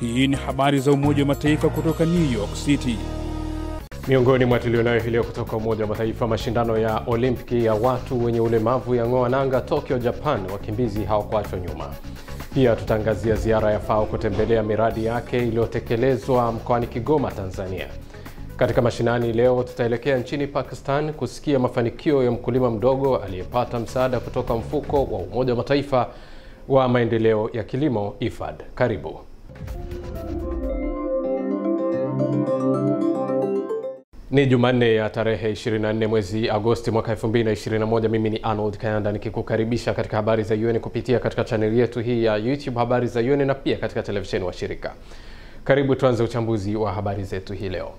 Hii ni habari za Umoja wa Mataifa kutoka New York City. Miongoni mwa tulionayo hii leo kutoka Umoja wa Mataifa, mashindano ya Olimpiki ya watu wenye ulemavu ya ng'oa nanga Tokyo, Japan, wakimbizi hawakuachwa nyuma. Pia tutaangazia ziara ya FAO kutembelea miradi yake iliyotekelezwa mkoani Kigoma, Tanzania. Katika mashinani leo tutaelekea nchini Pakistan kusikia mafanikio ya mkulima mdogo aliyepata msaada kutoka mfuko wa Umoja wa Mataifa wa maendeleo ya kilimo IFAD. Karibu. Ni Jumanne ya tarehe 24 mwezi Agosti mwaka 2021. Mimi ni Arnold Kayanda nikikukaribisha katika habari za UN kupitia katika chaneli yetu hii ya YouTube habari za UN na pia katika televisheni wa shirika. Karibu tuanze uchambuzi wa habari zetu hii leo.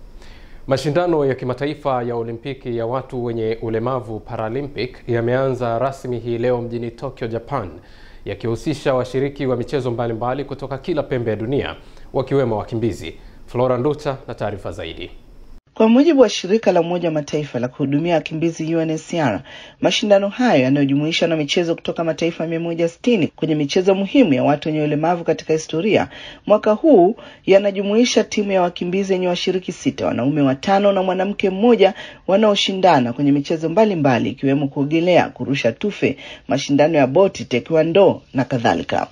Mashindano ya kimataifa ya Olimpiki ya watu wenye ulemavu Paralympic yameanza rasmi hii leo mjini Tokyo, Japan, yakihusisha washiriki wa michezo mbalimbali mbali kutoka kila pembe ya dunia wakiwemo wakimbizi. Flora Nduta na taarifa zaidi. Kwa mujibu wa shirika la Umoja wa Mataifa la kuhudumia wakimbizi UNHCR, mashindano hayo yanayojumuisha na michezo kutoka mataifa mia moja sitini kwenye michezo muhimu ya watu wenye ulemavu katika historia, mwaka huu yanajumuisha timu ya wakimbizi yenye washiriki sita, wanaume watano na mwanamke mmoja, wanaoshindana kwenye michezo mbalimbali ikiwemo kuogelea, kurusha tufe, mashindano ya boti, tekwando na kadhalika.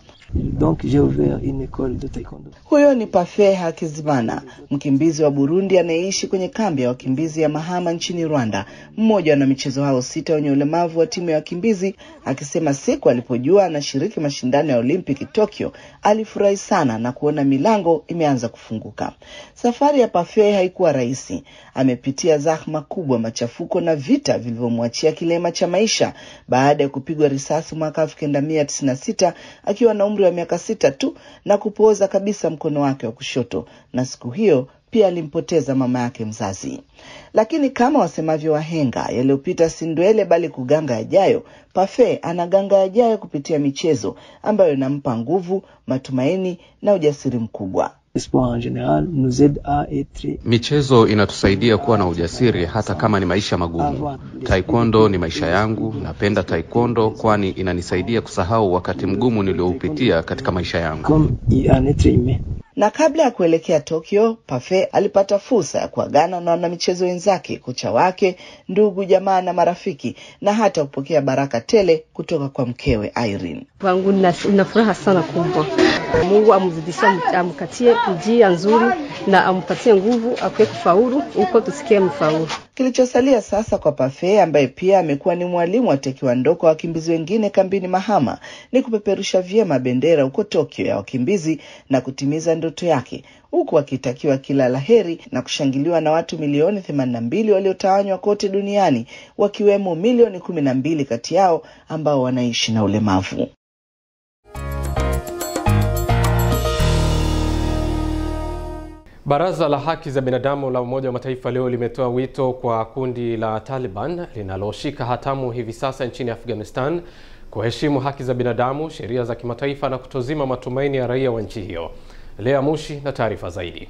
Donc j'ai ouvert une école de taekwondo. Huyo ni Pafe Hakizimana, mkimbizi wa Burundi anayeishi kwenye kambi ya wakimbizi ya Mahama nchini Rwanda, mmoja na michezo hao sita wenye ulemavu wa timu ya wakimbizi, akisema siku alipojua anashiriki mashindano ya Olimpiki Tokyo alifurahi sana na kuona milango imeanza kufunguka. Safari ya Pafe haikuwa rahisi. Amepitia zahma kubwa, machafuko na vita vilivyomwachia kilema cha maisha baada ya kupigwa risasi mwaka elfu kenda mia tisini na sita akiwa na umri wa miaka sita tu na kupooza kabisa mkono wake wa kushoto, na siku hiyo pia alimpoteza mama yake mzazi. Lakini kama wasemavyo wahenga, yaliyopita si ndwele bali kuganga yajayo. Pafe anaganga yajayo kupitia michezo ambayo inampa nguvu, matumaini na ujasiri mkubwa. Sport en général nous aide à être Michezo inatusaidia kuwa na ujasiri hata kama ni maisha magumu. Taekwondo ni maisha yangu. Napenda taekwondo kwani inanisaidia kusahau wakati mgumu nilioupitia katika maisha yangu. Na kabla ya kuelekea Tokyo, Pafe alipata fursa ya kuagana na wanamichezo wenzake, kocha wake, ndugu, jamaa na marafiki, na hata kupokea baraka tele kutoka kwa mkewe Irene. Kwangu na, na furaha sana kubwa. Mungu amzidishie, amkatie njia nzuri na ampatie nguvu akwe kufaulu huko, tusikie mfaulu. Kilichosalia sasa kwa Pafe ambaye pia amekuwa ni mwalimu wa taekwondo kwa wakimbizi wengine kambini Mahama ni kupeperusha vyema bendera huko Tokyo ya wakimbizi na kutimiza ndoto yake huku akitakiwa kila la heri na kushangiliwa na watu milioni themanini na mbili waliotawanywa kote duniani wakiwemo milioni kumi na mbili kati yao ambao wanaishi na ulemavu. Baraza la haki za binadamu la Umoja wa Mataifa leo limetoa wito kwa kundi la Taliban linaloshika hatamu hivi sasa nchini Afghanistan kuheshimu haki za binadamu, sheria za kimataifa na kutozima matumaini ya raia wa nchi hiyo. Lea Mushi na taarifa zaidi.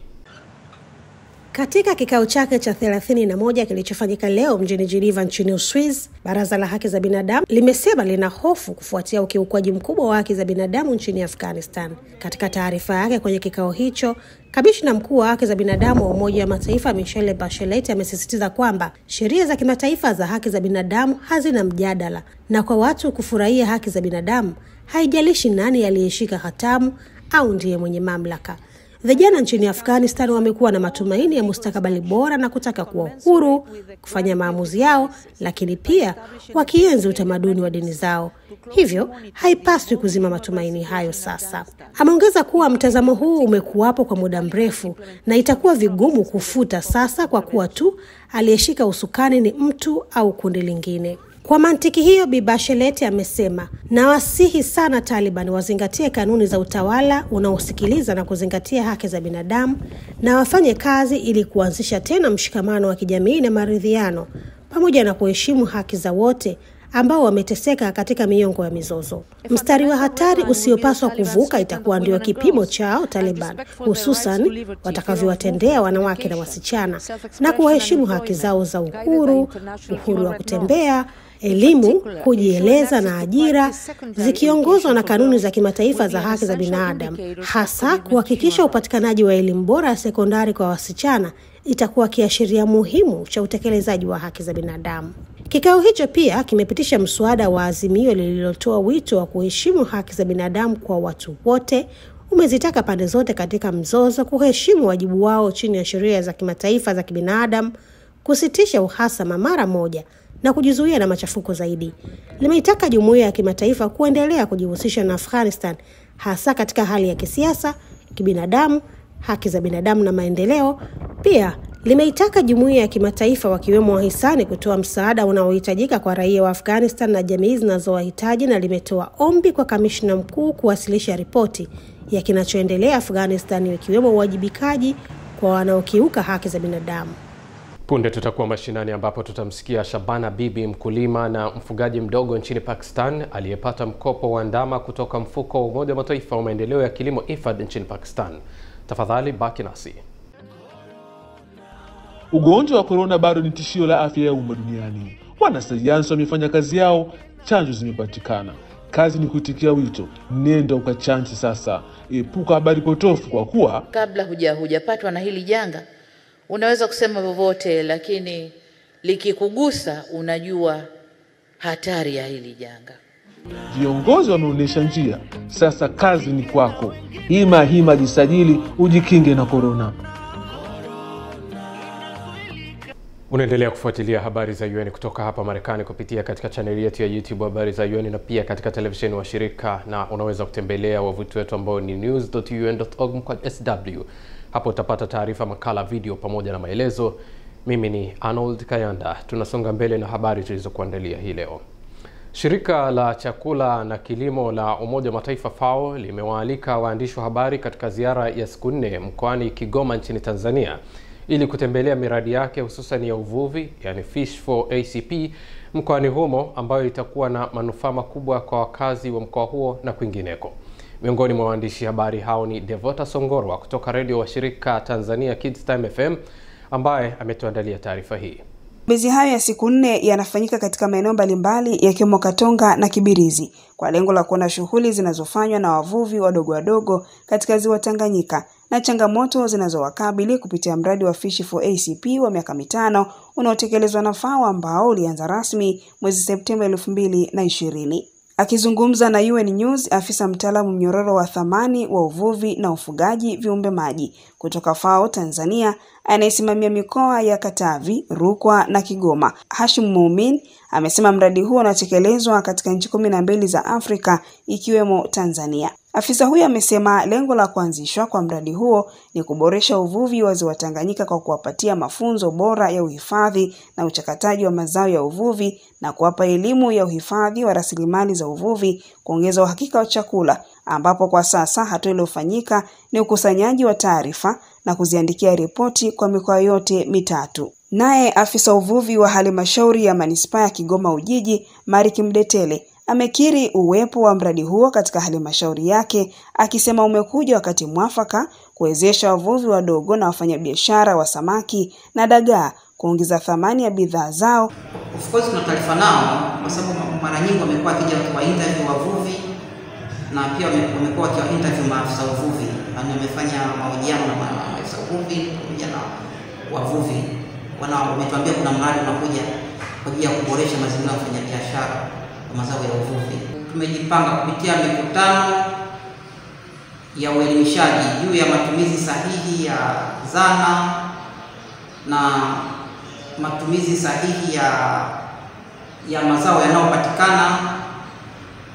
Katika kikao chake cha 31 kilichofanyika leo mjini Geneva nchini Uswiz, baraza la haki za binadamu limesema lina hofu kufuatia ukiukwaji mkubwa wa haki za binadamu nchini Afghanistan. Katika taarifa yake kwenye kikao hicho, kamishna mkuu wa haki za binadamu wa Umoja wa Mataifa Michelle Bachelet amesisitiza kwamba sheria za kimataifa za haki za binadamu hazina mjadala, na kwa watu kufurahia haki za binadamu haijalishi nani aliyeshika hatamu au ndiye mwenye mamlaka. Vijana nchini Afghanistan wamekuwa na matumaini ya mustakabali bora na kutaka kuwa huru kufanya maamuzi yao, lakini pia wakienzi utamaduni wa dini zao. Hivyo haipaswi kuzima matumaini hayo sasa. Ameongeza kuwa mtazamo huu umekuwapo kwa muda mrefu na itakuwa vigumu kufuta sasa kwa kuwa tu aliyeshika usukani ni mtu au kundi lingine. Kwa mantiki hiyo, Bi Bachelet amesema, nawasihi sana Taliban wazingatie kanuni za utawala unaosikiliza na kuzingatia haki za binadamu na wafanye kazi ili kuanzisha tena mshikamano wa kijamii na maridhiano pamoja na kuheshimu haki za wote ambao wameteseka katika miongo ya mizozo. Mstari wa hatari usiopaswa kuvuka itakuwa ndio kipimo chao Taliban, hususan watakavyowatendea wanawake na wasichana na kuwaheshimu haki zao za uhuru, uhuru wa kutembea elimu, kujieleza na ajira, zikiongozwa na kanuni za kimataifa za haki za binadamu, hasa kuhakikisha upatikanaji wa elimu bora ya sekondari kwa wasichana itakuwa kiashiria muhimu cha utekelezaji wa haki za binadamu. Kikao hicho pia kimepitisha mswada wa azimio lililotoa wito wa kuheshimu haki za binadamu kwa watu wote. Umezitaka pande zote katika mzozo kuheshimu wajibu wao chini ya sheria za kimataifa za kibinadamu, kusitisha uhasama mara moja na kujizuia na machafuko zaidi. Limeitaka jumuiya ya kimataifa kuendelea kujihusisha na Afghanistan, hasa katika hali ya kisiasa, kibinadamu, haki za binadamu na maendeleo. Pia limeitaka jumuiya ya kimataifa wakiwemo wahisani kutoa msaada unaohitajika kwa raia wa Afghanistan na jamii zinazowahitaji, na limetoa ombi kwa kamishna mkuu kuwasilisha ripoti ya kinachoendelea Afghanistan, ikiwemo uwajibikaji kwa wanaokiuka haki za binadamu. Punde tutakuwa mashinani ambapo tutamsikia Shabana Bibi, mkulima na mfugaji mdogo nchini Pakistan aliyepata mkopo wa ndama kutoka mfuko wa Umoja wa Mataifa wa maendeleo ya kilimo IFAD nchini Pakistan. Tafadhali baki nasi. Ugonjwa wa korona bado ni tishio la afya ya umma duniani. Wanasayansi wamefanya kazi yao, chanjo zimepatikana. Kazi ni kuitikia wito, nenda ukachanji sasa. Epuka habari potofu, kwa kuwa kabla huja hujapatwa na hili janga unaweza kusema vyovyote, lakini likikugusa unajua hatari ya hili janga. viongozi wameonyesha njia. Sasa kazi ni kwako. Hima hima, jisajili ujikinge na korona. Unaendelea kufuatilia habari za UN kutoka hapa Marekani kupitia katika chaneli yetu ya YouTube habari za UN na pia katika televisheni wa shirika, na unaweza kutembelea wavuti wetu ambao ni news.un.org sw. Hapo utapata taarifa, makala, video pamoja na maelezo. Mimi ni Arnold Kayanda. Tunasonga mbele na habari tulizokuandalia hii leo. Shirika la chakula na kilimo la Umoja wa Mataifa FAO limewaalika waandishi wa habari katika ziara ya siku nne mkoani Kigoma nchini Tanzania ili kutembelea miradi yake hususan ya uvuvi, yani Fish for ACP mkoani humo, ambayo itakuwa na manufaa makubwa kwa wakazi wa mkoa huo na kwingineko. Miongoni mwa waandishi habari hao ni Devota Songorwa kutoka redio wa shirika Tanzania Kids Time FM ambaye ametuandalia taarifa hii. Matembezi hayo ya siku nne yanafanyika katika maeneo mbalimbali yakiwemo Katonga na Kibirizi kwa lengo la kuona shughuli zinazofanywa na wavuvi wadogo wadogo katika ziwa Tanganyika na changamoto zinazowakabili kupitia mradi wa Fish for ACP wa miaka mitano unaotekelezwa na FAO ambao ulianza rasmi mwezi Septemba elfu mbili na ishirini. Akizungumza na UN News, afisa mtaalamu mnyororo wa thamani wa uvuvi na ufugaji viumbe maji kutoka FAO Tanzania anayesimamia mikoa ya Katavi, Rukwa na Kigoma, Hashim Muumin amesema mradi huo unatekelezwa katika nchi kumi na mbili za Afrika ikiwemo Tanzania. Afisa huyo amesema lengo la kuanzishwa kwa mradi huo ni kuboresha uvuvi wa ziwa Tanganyika kwa kuwapatia mafunzo bora ya uhifadhi na uchakataji wa mazao ya uvuvi na kuwapa elimu ya uhifadhi wa rasilimali za uvuvi, kuongeza uhakika wa chakula, ambapo kwa sasa hatua iliyofanyika ni ukusanyaji wa taarifa na kuziandikia ripoti kwa mikoa yote mitatu. Naye afisa uvuvi wa halmashauri ya manispaa ya Kigoma Ujiji, Mariki Mdetele amekiri uwepo wa mradi huo katika halmashauri yake akisema umekuja wakati mwafaka kuwezesha wavuvi wadogo na wafanyabiashara wa samaki na dagaa kuongeza thamani ya bidhaa zao. Of course tuna taarifa nao kwa sababu mara nyingi wamekuwa wakija interview wavuvi na pia wamekuwa wakiwa interview maafisa uvuvi, yaani wamefanya mahojiano na maafisa uvuvi pamoja na wavuvi. Wametuambia kuna mradi unakuja kwa ajili ya kuboresha mazingira ya wafanyabiashara wa mazao ya uvuvi. Tumejipanga kupitia mikutano ya uelimishaji juu ya matumizi sahihi ya zana na matumizi sahihi ya ya mazao yanayopatikana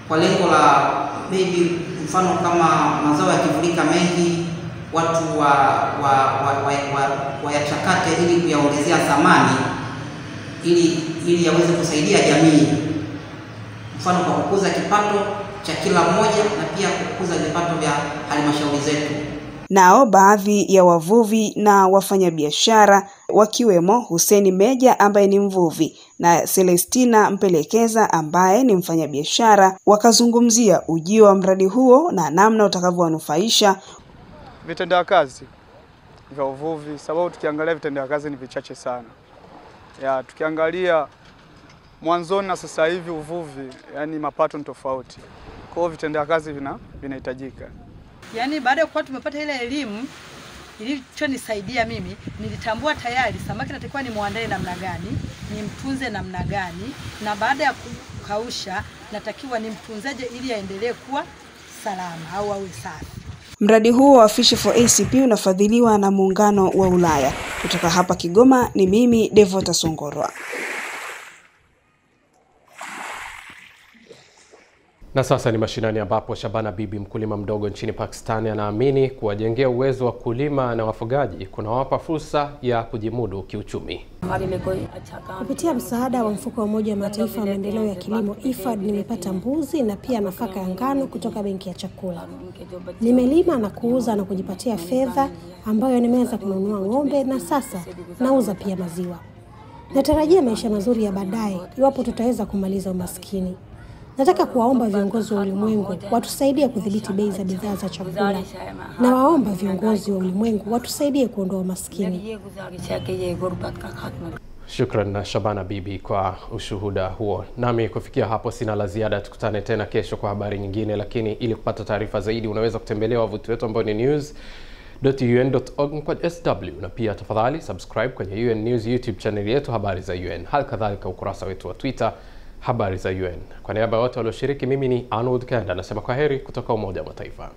kwa lengo la maybe mfano kama mazao yakivulika mengi watu wa wayachakate wa, wa, wa, wa ili kuyaongezea thamani ili ili yaweze kusaidia jamii, mfano kwa kukuza kipato cha kila mmoja na pia kukuza vipato vya halmashauri zetu. Nao baadhi ya wavuvi na wafanyabiashara wakiwemo Huseni Meja ambaye ni mvuvi na Celestina Mpelekeza ambaye ni mfanyabiashara wakazungumzia ujio wa mradi huo na namna utakavyowanufaisha vitendea kazi vya uvuvi, sababu tukiangalia vitendea kazi ni vichache sana ya tukiangalia mwanzoni na sasa hivi uvuvi, yani mapato ni tofauti. Kwa hiyo vitendea kazi vina vinahitajika. Yaani baada ya kuwa tumepata ile elimu ilichonisaidia mimi, nilitambua tayari samaki natakiwa nimwandae namna gani, nimtunze namna gani, na baada ya kukausha natakiwa nimtunzeje ili aendelee kuwa salama au awe safi. Mradi huo wa Fish for ACP unafadhiliwa na Muungano wa Ulaya. Kutoka hapa Kigoma ni mimi Devota Songorwa. Na sasa ni mashinani ambapo Shabana Bibi, mkulima mdogo nchini Pakistani, anaamini kuwajengea uwezo wa kulima na wafugaji kunawapa fursa ya kujimudu kiuchumi. Kupitia msaada wa mfuko wa Umoja wa Mataifa wa maendeleo ya kilimo IFAD, nimepata mbuzi na pia nafaka ya ngano kutoka benki ya chakula. Nimelima na kuuza na kujipatia fedha ambayo nimeweza kununua ng'ombe na sasa nauza pia maziwa. Natarajia maisha mazuri ya baadaye iwapo tutaweza kumaliza umaskini. Nataka kuwaomba viongozi wa ulimwengu watusaidie kudhibiti bei za bidhaa za chakula. Na waomba viongozi wa ulimwengu watusaidie kuondoa umaskini. Shukran na Shabana Bibi kwa ushuhuda huo. Nami kufikia hapo sina la ziada, tukutane tena kesho kwa habari nyingine, lakini ili kupata taarifa zaidi unaweza kutembelea wavuti wetu ambao ni news un.org sw na pia tafadhali subscribe kwenye UN News YouTube channel yetu habari za UN, hali kadhalika ukurasa wetu wa Twitter habari za UN. Kwa niaba ya wote walioshiriki, mimi ni Arnold Kenda nasema kwa heri kutoka Umoja wa Mataifa.